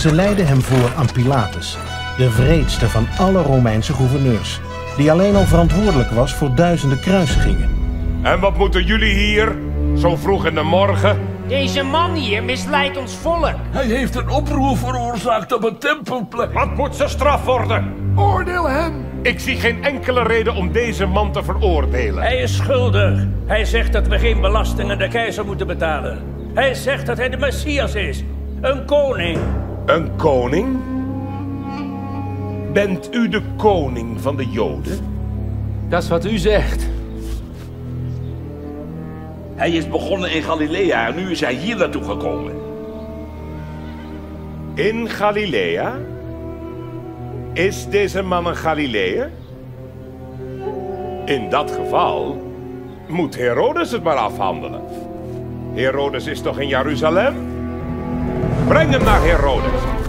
Ze leidden hem voor aan Pilatus, de wreedste van alle Romeinse gouverneurs, die alleen al verantwoordelijk was voor duizenden kruisigingen. En wat moeten jullie hier? Zo vroeg in de morgen? Deze man hier misleidt ons volk. Hij heeft een oproer veroorzaakt op een tempelplek. Wat moet zijn straf worden? Oordeel hem! Ik zie geen enkele reden om deze man te veroordelen. Hij is schuldig. Hij zegt dat we geen belastingen de keizer moeten betalen. Hij zegt dat hij de Messias is. Een koning. Een koning? Bent u de koning van de Joden? Dat is wat u zegt. Hij is begonnen in Galilea en nu is hij hier naartoe gekomen. In Galilea? Is deze man een Galileër? In dat geval moet Herodes het maar afhandelen. Herodes is toch in Jeruzalem? Breng hem naar Herodes.